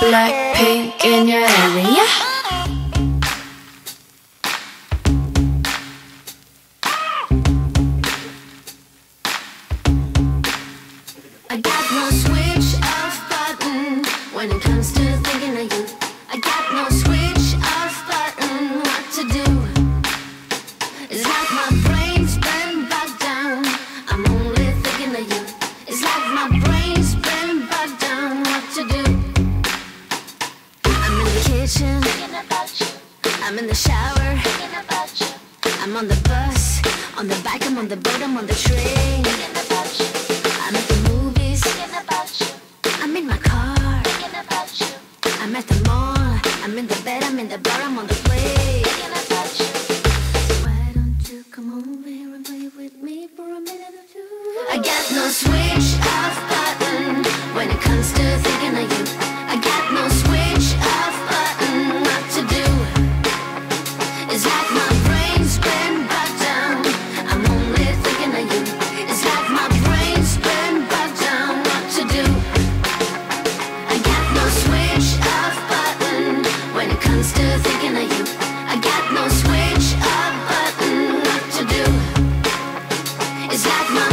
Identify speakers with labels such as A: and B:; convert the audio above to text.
A: Blackpink in your area.
B: I'm in the shower thinking about you. I'm on the bus, on the bike, I'm on the boat, I'm on the train thinking about you. I'm at the movies thinking about you. I'm in my car thinking about you. I'm at the mall, I'm in the bed, I'm in the bar, I'm on the plane thinking about you. So why don't you come over here and play with me for a minute or two? I got no switch взять мою